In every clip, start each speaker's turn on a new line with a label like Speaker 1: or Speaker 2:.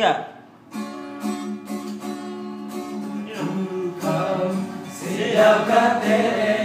Speaker 1: Yeah.
Speaker 2: Come, see how got there.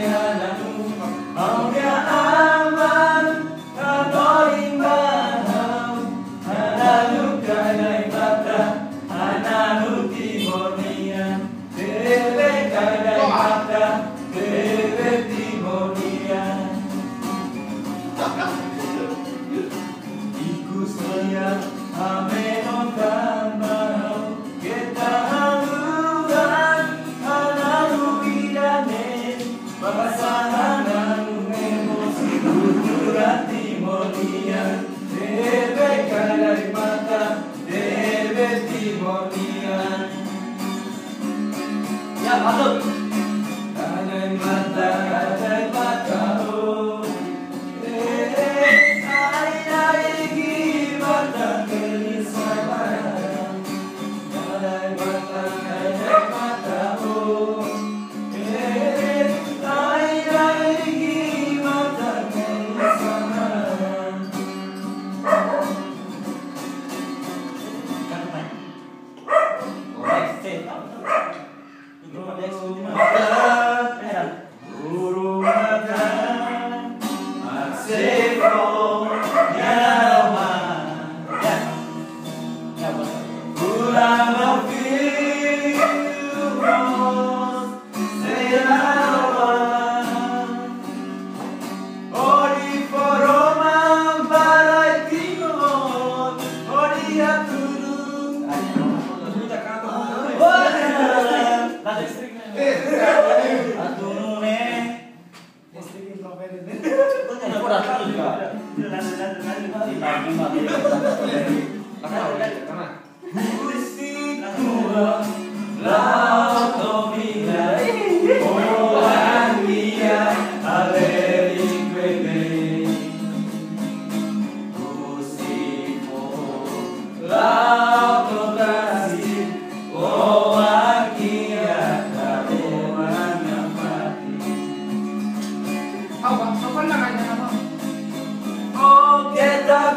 Speaker 1: がまと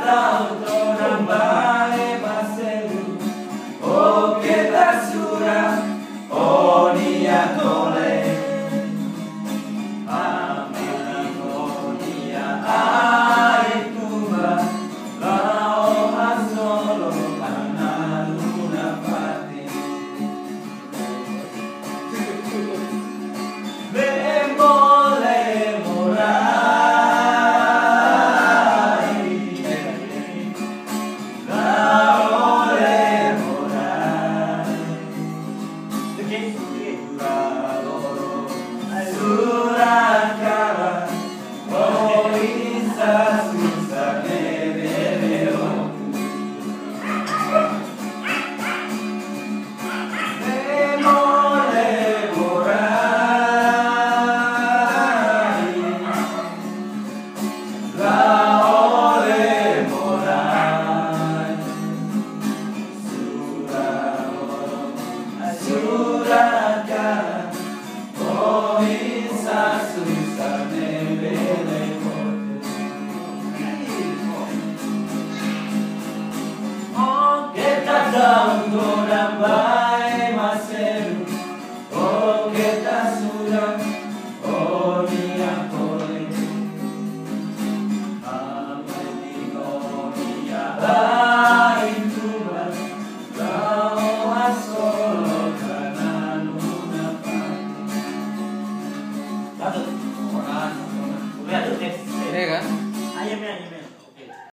Speaker 2: without Oh.